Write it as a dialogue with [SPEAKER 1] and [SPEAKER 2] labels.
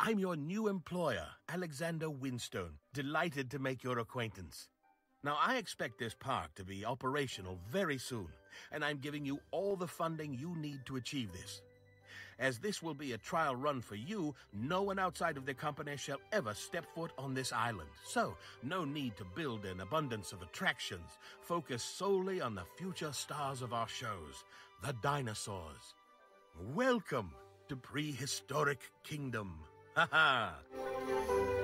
[SPEAKER 1] I'm your new employer, Alexander Winstone. Delighted to make your acquaintance. Now, I expect this park to be operational very soon, and I'm giving you all the funding you need to achieve this. As this will be a trial run for you, no one outside of the company shall ever step foot on this island. So, no need to build an abundance of attractions. Focus solely on the future stars of our shows, the dinosaurs. Welcome to Prehistoric Kingdom. Ha ha!